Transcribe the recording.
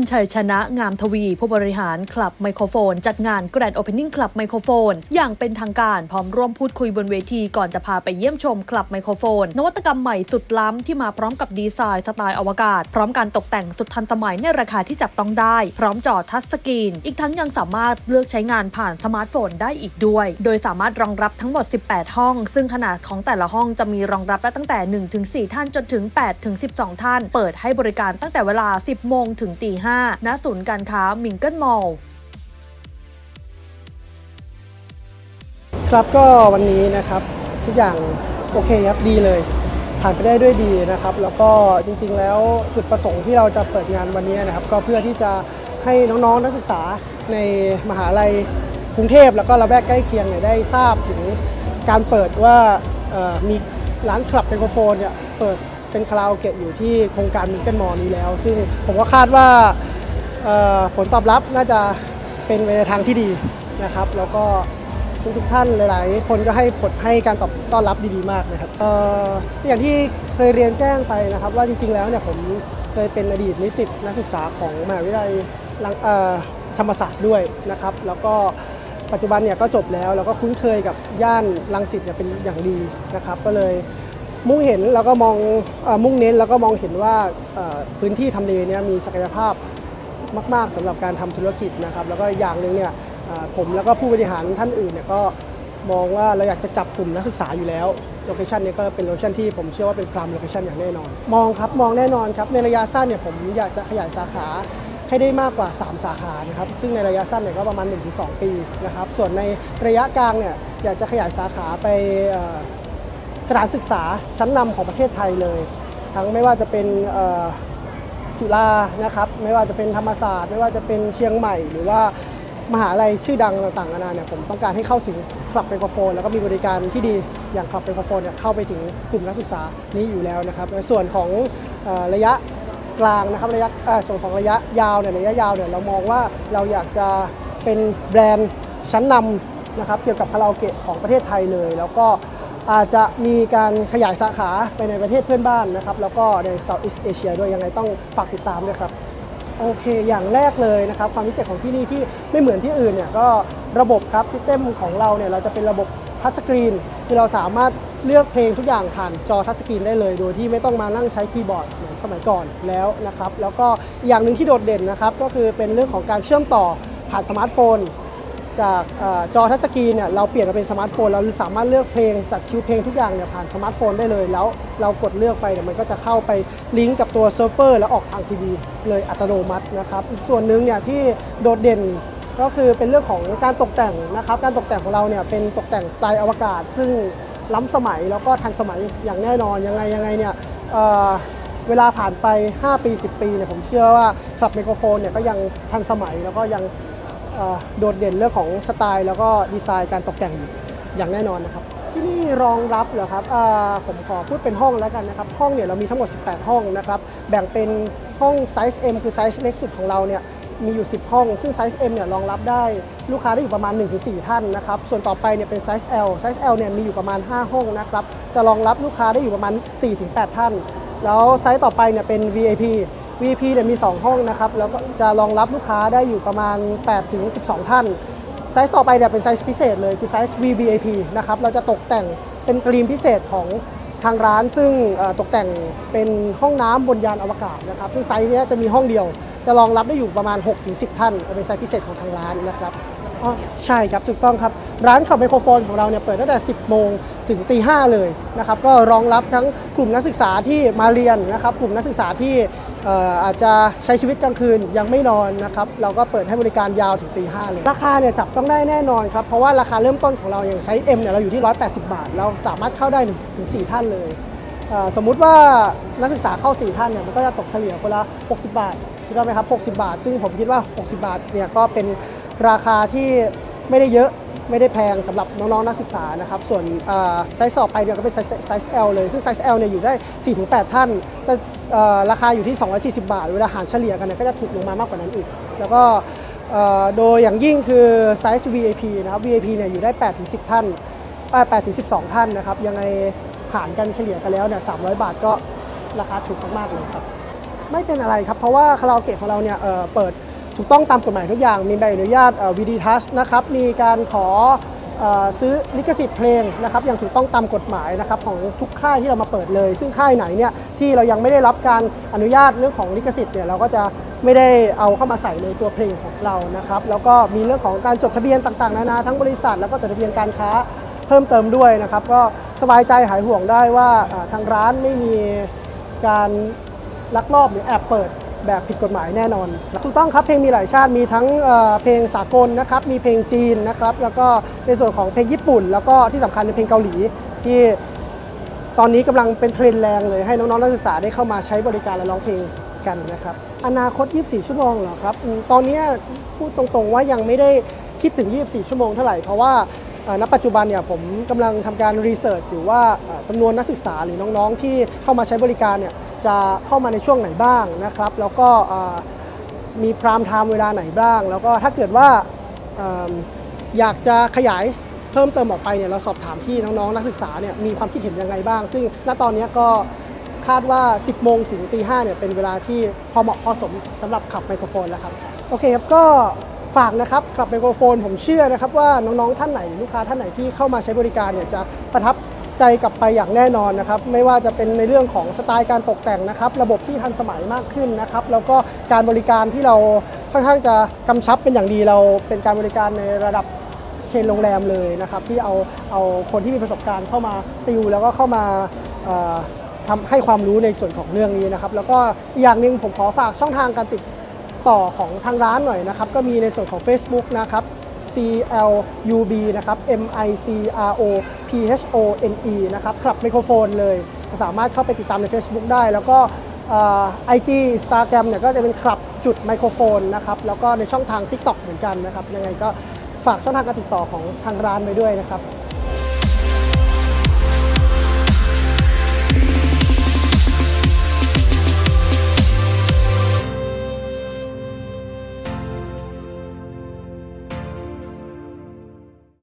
คุณชัยชนะงามทวี ผู้บริหาร Club Microphone จัดงาน Grand Opening Club Microphone อย่างเป็นทางการพร้อมร่วมพูดคุยบนเวทีก่อนจะพาไปเยี่ยมชม Club Microphone นวัตกรรมใหม่สุดล้ำที่มาพร้อมกับดีไซน์สไตล์อวกาศ พร้อมการตกแต่งสุดทันสมัยในราคาที่จับต้องได้ พร้อมจอ touchscreen อีกทั้งยังสามารถเลือกใช้งานผ่านสมาร์ทโฟนได้อีกด้วย โดยสามารถรองรับทั้งหมด 18 ห้อง ซึ่งขนาดของแต่ละห้องจะมีรองรับได้ตั้งแต่ 1-4 ท่านจนถึง 8-12 ท่าน เปิดให้บริการตั้งแต่เวลา 10 โมงถึงตี5ณ ศูนย์การค้ามิงเกิลมอลล์ครับก็วันนี้นะครับทุกอย่างโอเคครับดีเลย ผ่านไปได้ด้วยดีนะครับ แล้วก็จริงๆแล้วจุดประสงค์ที่เราจะเปิดงานวันนี้นะครับ ก็เพื่อที่จะให้น้องๆนักศึกษาในมหาลัยกรุงเทพแล้วก็ระแวกใกล้เคียงเนี่ยได้ทราบถึงการเปิดว่ามีร้าน Club Microphone เนี่ยเปิด เป็นคาราโอเกะอยู่ที่โครงการ Mingle Mall นี้แล้ว ซึ่งผมก็คาดว่าผลตอบรับน่าจะเป็นไปในทางที่ดีนะครับ แล้วก็ทุกทุกๆท่านหลาย ๆ คนก็ให้ผลให้การตอบต้อนรับดี ๆ มากนะครับอออย่างที่เคยเรียนแจ้งไปนะครับ ว่าจริง ๆ แล้วเนี่ยผมเคยเป็นอดีตนิสิตนักศึกษาของมหาวิทยาลัยรังธรรมศาสตร์ด้วยนะครับ แล้วก็ปัจจุบันเนี่ยก็จบแล้ว แล้วก็คุ้นเคยกับย่านรังสิตเนี่ยเป็นอย่างดีนะครับ ก็เลย มุ่งเห็นแล้วก็มองอมุ่งเน้นแล้วก็มองเห็นว่าพื้นที่ทำเลเนี่ยมีศักยภาพมาก ๆสำหรับการทำธุรกิจนะครับ แล้วก็อย่างหนึ่งเนี่ยผมแล้วก็ผู้บริหารท่านอื่นเนี่ยก็มองว่าเราอยากจะจับกลุ่มนักศึกษาอยู่แล้ว location นี้ก็เป็น location ที่ผมเชื่อว่าเป็น prime location อย่างแน่นอน มองครับมองแน่นอนครับในระยะสั้นเนี่ยผมอยากจะขยายสาขาให้ได้มากกว่า 3 สาขานะครับซึ่งในระยะสั้นเนี่ยก็ประมาณ 1-2 ปีนะครับส่วนในระยะกลางเนี่ยอยากจะขยายสาขาไป สถานศึกษาชั้นนำของประเทศไทยเลย ทั้งไม่ว่าจะเป็นจุฬานะครับ ไม่ว่าจะเป็นธรรมศาสตร์ ไม่ว่าจะเป็นเชียงใหม่ หรือว่ามหาลัยชื่อดังต่างๆนานาเนี่ยผมต้องการให้เข้าถึงคลับไมโครโฟน แล้วก็มีบริการที่ดีอย่างคลับไมโครโฟนเนี่ยเข้าไปถึงกลุ่มนักศึกษานี้อยู่แล้วนะครับในส่วนของระยะกลางนะครับระยะส่วนของระยะยาวเนี่ยระยะยาวเนี่ยเรามองว่าเราอยากจะเป็นแบรนด์ชั้นนำนะครับเกี่ยวกับคาราโอเกะของประเทศไทยเลย แล้วก็ อาจจะมีการขยายสาขาไปในประเทศเพื่อนบ้านนะครับ แล้วก็ใน Southeast Asia ด้วยยังไงต้องฝากติดตามด้วยครับ โอเค อย่างแรกเลยนะครับ ความพิเศษของที่นี่ที่ไม่เหมือนที่อื่นเนี่ยก็ระบบครับซิสเต็มของเราเนี่ยเราจะเป็นระบบทัชสกรีนคือเราสามารถเลือกเพลงทุกอย่างผ่านจอ touchscreen ได้เลย โดยที่ไม่ต้องมานั่งใช้คีย์บอร์ดเหมือนสมัยก่อนแล้วนะครับ แล้วก็อย่างหนึ่งที่โดดเด่นนะครับ ก็คือเป็นเรื่องของการเชื่อมต่อผ่านสมาร์ทโฟน จากอจอ touchscreen เนี่ยเราเปลี่ยนมาเป็นสมาร์ทโฟนเราสามารถเลือกเพลงจากคิวเพลงทุกอย่างเนี่ยผ่านสมาร์ทโฟนได้เลย แล้วเรากดเลือกไปเนี่ยมันก็จะเข้าไปลิงก์กับตัวเซิร์ฟเวอร์แล้วออกทางทีวีเลยอัตโนมัตินะครับอีกส่วนหนึ่งเนี่ยที่โดดเด่นก็คือเป็นเรื่องของการตกแต่งนะครับการตกแต่งของเราเนี่ยเป็นตกแต่งสไตล์อวกาศ ซึ่งล้ำสมัยแล้วก็ทันสมัยอย่างแน่นอนยังไงยังไงเนี่ยเวลาผ่านไป 5 ปี 10 ปีเนี่ยผมเชื่อว่า Club Microphone เนี่ยก็ยังทันสมัยแล้วก็ยัง โดดเด่นเรื่องของสไตล์แล้วก็ดีไซน์การตกแต่งอยู่อย่างแน่นอนนะครับที่นี่รองรับเหรอครับผมขอพูดเป็นห้องแล้วกันนะครับ ห้องเนี่ยเรามีทั้งหมด 18 ห้องนะครับ แบ่งเป็นห้องไซส์ M คือไซส์เล็กสุดของเราเนี่ยมีอยู่ 10 ห้อง ซึ่งไซส์ M เนี่ยรองรับได้ลูกค้าได้อยู่ประมาณ 1-4 ท่านนะครับ ส่วนต่อไปเนี่ยเป็นไซส์ L ไซส์ L เนี่ยมีอยู่ประมาณ 5 ห้องนะครับ จะรองรับลูกค้าได้อยู่ประมาณ 4-8 ท่าน แล้วไซส์ต่อไปเนี่ยเป็น VIP VIP เนี่ยมี 2 ห้องนะครับแล้วก็จะรองรับลูกค้าได้อยู่ประมาณ 8 ถึง 12 ท่าน ไซส์ต่อไปเนี่ยเป็นไซส์พิเศษเลยคือไซส์ VVIP นะครับเราจะตกแต่งเป็นธีมพิเศษของทางร้านซึ่งตกแต่งเป็นห้องน้ำบนยานอวกาศนะครับซึ่งไซส์นี้จะมีห้องเดียว จะรองรับได้อยู่ประมาณ 6-10 ท่าน เป็นไซส์พิเศษของทางร้านนะครับอ๋อใช่ครับถูกต้องครับ ร้านขับไมโครโฟนของเราเนี่ยเปิดตั้งแต่ 10 โมง ถึงตีห้าเลยนะครับก็รองรับทั้งกลุ่มนักศึกษาที่มาเรียนนะครับกลุ่มนักศึกษาที่อาจจะใช้ชีวิตกลางคืนยังไม่นอนนะครับเราก็เปิดให้บริการยาวถึงตีห้าเลยราคาเนี่ยจับต้องได้แน่นอนครับเพราะว่าราคาเริ่มต้นของเราอย่างไซส์ M เนี่ยเราอยู่ที่ 180 บาท เราสามารถเข้าได้ถึงถึง4ท่านเลยสมมุติว่านักศึกษาเข้า 4 ท่านเนี่ยมันก็จะตกเฉลี่ยคนละ 60 บาทถูกต้องไหมครับ 60 บาท ซึ่งผมคิดว่า 60 บาทเนี่ยก็เป็นราคาที่ไม่ได้เยอะ ไม่ได้แพงสำหรับน้องๆนักศึกษานะครับ ส่วนไซส์ต่อไปเนี่ยก็เป็นไซส์ไซส์ L เลย ซึ่งไซส์ L เนี่ยอยู่ได้ 4-8 ท่าน จะราคาอยู่ที่ 240 บาท เวลาหารเฉลี่ยกันเนี่ยก็จะถูกลงมามากกว่านั้นอีก แล้วก็โดยอย่างยิ่งคือไซส์ VIP นะครับ VIP เนี่ยอยู่ได้ 8-10 ท่าน8ถึง12 ท่านนะครับ ยังไงหารกันเฉลี่ยกันแล้วเนี่ย 300 บาทก็ราคาถูกมากๆเลยครับ ไม่เป็นอะไรครับ เพราะว่าคาราโอเกะของเราเนี่ยเเปิด ถูกต้องตามกฎหมายทุกอย่าง มีใบอนุญาตวีดีทัชนะครับ มีการขอซื้อลิขสิทธิ์เพลงนะครับอย่างถูกต้องตามกฎหมายนะครับของทุกค่ายที่เรามาเปิดเลย ซึ่งค่ายไหนเนี่ยที่เรายังไม่ได้รับการอนุญาตเรื่องของลิขสิทธิ์เนี่ยเราก็จะไม่ได้เอาเข้ามาใส่ในตัวเพลงของเรานะครับแล้วก็มีเรื่องของการจดทะเบียนต่างๆนานาทั้งบริษัท แล้วก็จดทะเบียนการค้าเพิ่มเติมด้วยนะครับก็สบายใจหายห่วงได้ว่าทางร้านไม่มีการลักลอบหรือแอบเปิด แบบผิดกฎหมายแน่นอน ถูกต้องครับเพลงมีหลายชาติมีทั้งเเพลงสากลนะครับมีเพลงจีนนะครับแล้วก็ในส่วนของเพลงญี่ปุ่น แล้วก็ที่สำคัญเป็นเพลงเกาหลีที่ตอนนี้กำลังเป็นเทรนด์แรงเลยให้น้องๆนักศึกษาได้เข้ามาใช้บริการและร้องเพลงกันนะครับอนาคต 24 ชั่วโมงเหรอครับตอนนี้พูดตรงๆว่ายังไม่ได้คิดถึง 24 ชั่วโมงเท่าไหร่เพราะว่าณปัจจุบันเนี่ยผมกำลังทำการ research อยู่ว่าเอ่อจำนวนนักศึกษาหรือน้องๆ ที่เข้ามาใช้บริการเนี่ย จะเข้ามาในช่วงไหนบ้างนะครับ แล้วก็มี prime time เวลาไหนบ้าง แล้วก็ถ้าเกิดว่าเอิ่มอยากจะขยายเพิ่มเติมออกไปเนี่ยเราสอบถามที่น้องๆนักศึกษาเนี่ยมีความคิดเห็นยังไงบ้าง ซึ่งณตอนนี้ก็คาดว่า 10 โมงถึงตีห้าเนี่ยเป็นเวลาที่พอเหมาะพอสมสำหรับขับไมโครโฟนแล้วครับ โอเคครับก็ฝากนะครับขับไมโครโฟนผมเชื่อนะครับว่าน้องๆท่านไหนลูกค้าท่านไหนที่เข้ามาใช้บริการเนี่ยจะประทับ ใจกลับไปอย่างแน่นอนนะครับไม่ว่าจะเป็นในเรื่องของสไตล์การตกแต่งนะครับระบบที่ทันสมัยมากขึ้นนะครับแล้วก็การบริการที่เราค่อนข้างจะกำชับเป็นอย่างดีเราเป็นการบริการในระดับเชนโรงแรมเลยนะครับที่เอาเอาคนที่มีประสบการณ์เข้ามาติว แล้วก็เข้ามาทำให้ความรู้ในส่วนของเรื่องนี้นะครับแล้วก็อีกอย่างหนึ่งผมขอฝากช่องทางการติดต่อของทางร้านหน่อยนะครับก็มีในส่วนของ Facebook นะครับ CLUB นะครับ M I C R O P H O N E นะครับคลับไมโครโฟนเลย สามารถเข้าไปติดตามใน Facebook ได้ แล้วก็ไอจีสตาแกรมเนี่ยก็จะเป็นคลับจุดไมโครโฟนนะครับ แล้วก็ในช่องทาง TikTok เหมือนกันนะครับ ยังไงก็ฝากช่องทางการติดต่อของทางร้านไปด้วยนะครับ